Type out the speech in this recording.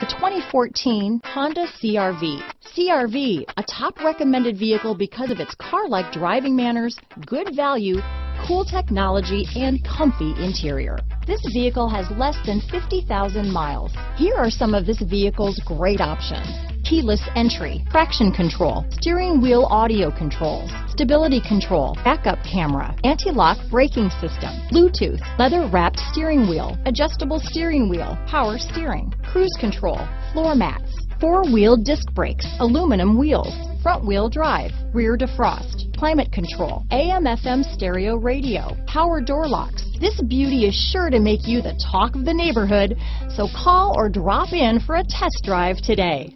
The 2014 Honda CRV. CRV, a top recommended vehicle because of its car-like driving manners, good value, cool technology, and comfy interior. This vehicle has less than 50,000 miles. Here are some of this vehicle's great options. Keyless entry, traction control, steering wheel audio controls, stability control, backup camera, anti-lock braking system, Bluetooth, leather wrapped steering wheel, adjustable steering wheel, power steering, cruise control, floor mats, four-wheel disc brakes, aluminum wheels, front wheel drive, rear defrost, climate control, AM FM stereo radio, power door locks. This beauty is sure to make you the talk of the neighborhood, so call or drop in for a test drive today.